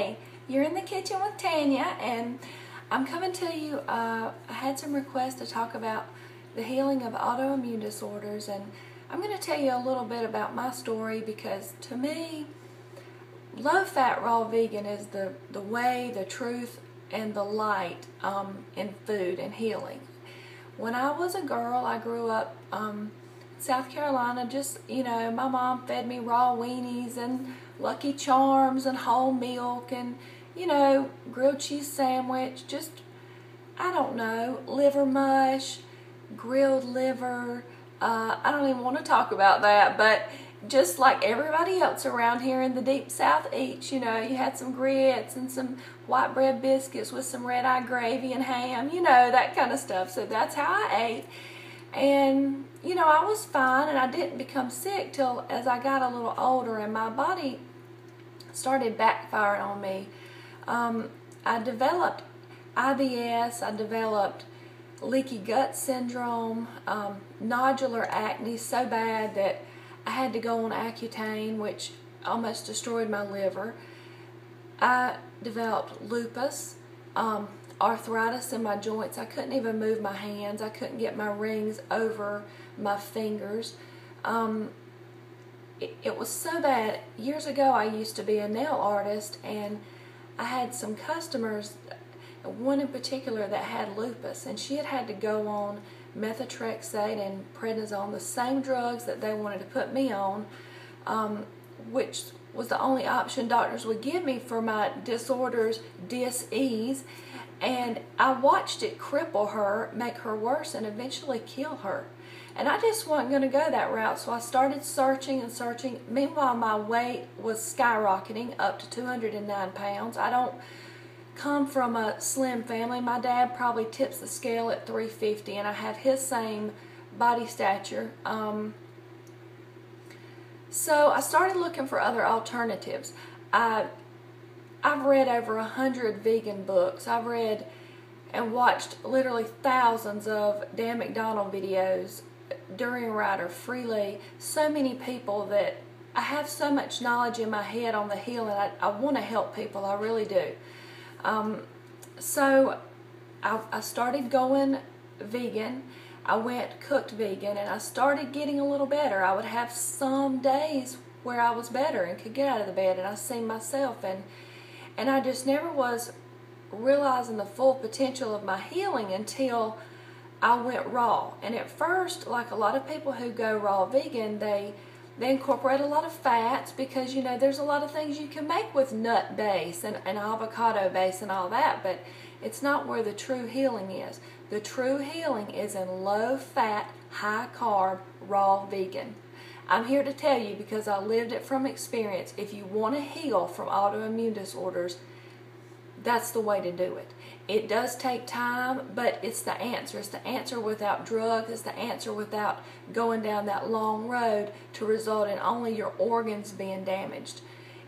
Hey, you're in the kitchen with Tanny, and I'm coming to you. Uh, I had some requests to talk about the healing of autoimmune disorders, and I'm going to tell you a little bit about my story because to me, low fat raw vegan is the, the way, the truth, and the light um, in food and healing. When I was a girl, I grew up um, South Carolina, just, you know, my mom fed me raw weenies and Lucky Charms and whole milk and, you know, grilled cheese sandwich, just, I don't know, liver mush, grilled liver. Uh, I don't even want to talk about that, but just like everybody else around here in the deep south eats, you know, you had some grits and some white bread biscuits with some red eye gravy and ham, you know, that kind of stuff. So that's how I ate. And, you know, I was fine and I didn't become sick till as I got a little older and my body started backfiring on me. Um, I developed IBS, I developed leaky gut syndrome, um, nodular acne so bad that I had to go on Accutane, which almost destroyed my liver. I developed lupus, um, arthritis in my joints. I couldn't even move my hands. I couldn't get my rings over my fingers. Um, it, was so bad. Years ago, I used to be a nail artist, and I had some customers, one in particular that had lupus, and she had had to go on methotrexate and prednisone, the same drugs that they wanted to put me on, um, which was the only option doctors would give me for my disorders, dis-ease. And I watched it cripple her, make her worse, and eventually kill her. And I just wasn't going to go that route, so I started searching and searching. Meanwhile, my weight was skyrocketing up to 209 pounds. I don't come from a slim family. My dad probably tips the scale at 350, and I have his same body stature. Um, so I started looking for other alternatives. I I've read over a hundred vegan books. I've read and watched literally thousands of Dan McDonald videos, Durian Rider, Freelee, so many people that I have so much knowledge in my head on the healing. I, I want to help people, I really do. Um, so I, I started going vegan. I went cooked vegan and I started getting a little better. I would have some days where I was better and could get out of the bed and I seen myself and and I just never was realizing the full potential of my healing until I went raw. And at first, like a lot of people who go raw vegan, they they incorporate a lot of fats because you know there's a lot of things you can make with nut base and, and avocado base and all that, but it's not where the true healing is. The true healing is in low fat, high carb, raw vegan. I'm here to tell you because I lived it from experience. If you want to heal from autoimmune disorders, that's the way to do it. It does take time, but it's the answer. It's the answer without drugs. It's the answer without going down that long road to result in only your organs being damaged.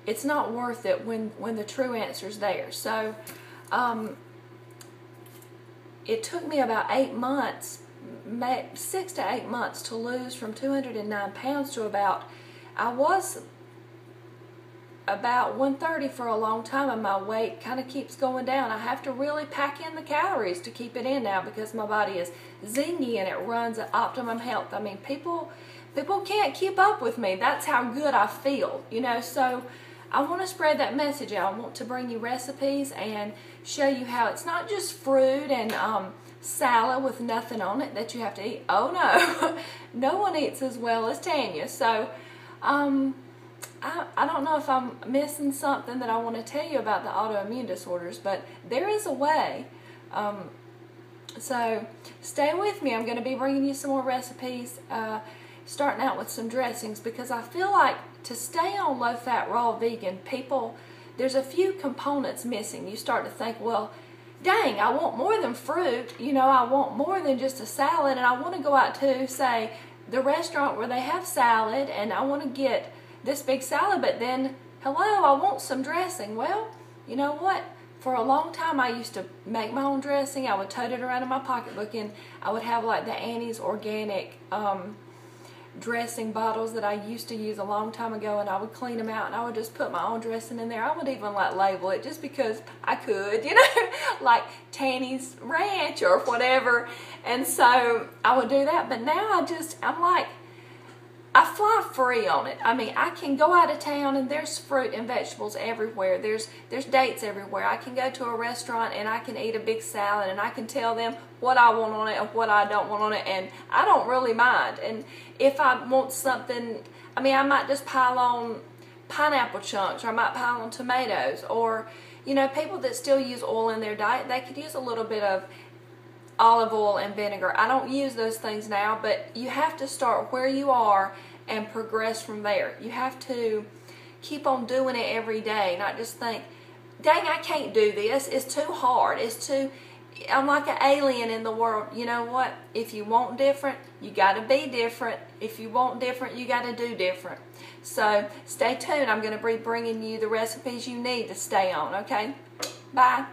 It's not worth it when, when the true answer is there. So, um, it took me about eight months six to eight months to lose from 209 pounds to about, I was about 130 for a long time and my weight kind of keeps going down. I have to really pack in the calories to keep it in now because my body is zingy and it runs at optimum health. I mean, people people can't keep up with me. That's how good I feel, you know. So I want to spread that message out. I want to bring you recipes and show you how it's not just fruit and um, salad with nothing on it that you have to eat. Oh no, no one eats as well as Tanny. So, um, I, I don't know if I'm missing something that I want to tell you about the autoimmune disorders, but there is a way. Um, so stay with me. I'm going to be bringing you some more recipes, uh, starting out with some dressings because I feel like to stay on low-fat raw vegan, people, there's a few components missing. You start to think, well, dang, I want more than fruit. You know, I want more than just a salad. And I want to go out to, say, the restaurant where they have salad and I want to get this big salad, but then, hello, I want some dressing. Well, you know what? For a long time, I used to make my own dressing. I would tote it around in my pocketbook and I would have like the Annie's organic um, dressing bottles that I used to use a long time ago and I would clean them out and I would just put my own dressing in there. I would even like label it just because I could, you know, like Tanny's Ranch or whatever. And so I would do that. But now I just, I'm like, I fly free on it. I mean, I can go out of town and there's fruit and vegetables everywhere. There's there's dates everywhere. I can go to a restaurant and I can eat a big salad and I can tell them what I want on it and what I don't want on it and I don't really mind. And if I want something, I mean, I might just pile on pineapple chunks or I might pile on tomatoes or you know, people that still use oil in their diet, they could use a little bit of olive oil and vinegar. I don't use those things now, but you have to start where you are and progress from there. You have to keep on doing it every day, not just think, dang, I can't do this. It's too hard. It's too, I'm like an alien in the world. You know what? If you want different, you got to be different. If you want different, you got to do different. So stay tuned. I'm going to be bringing you the recipes you need to stay on, okay? Bye.